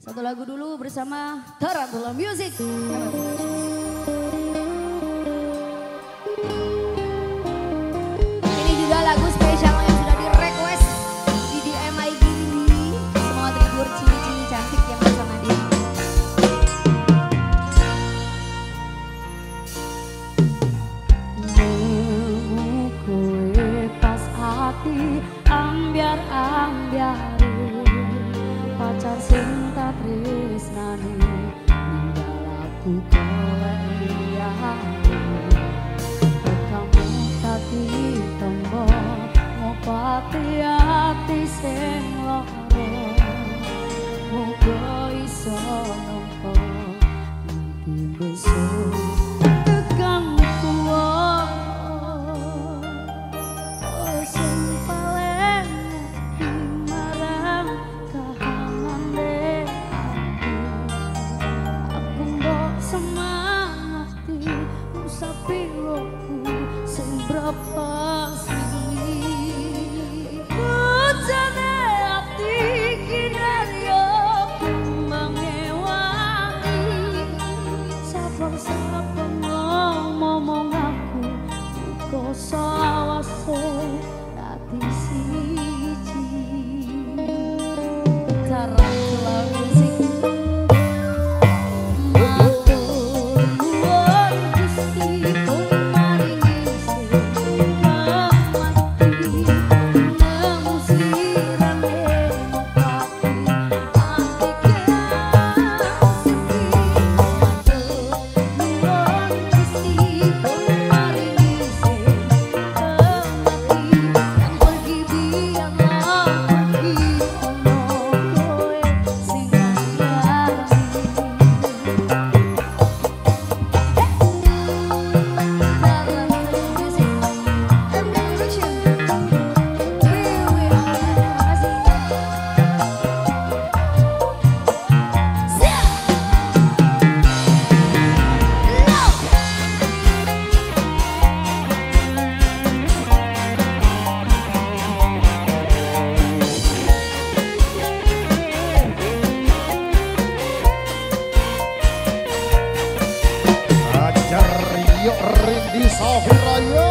Satu lagu dulu bersama Tarantula Music. Tarantula Music. di sahur Raya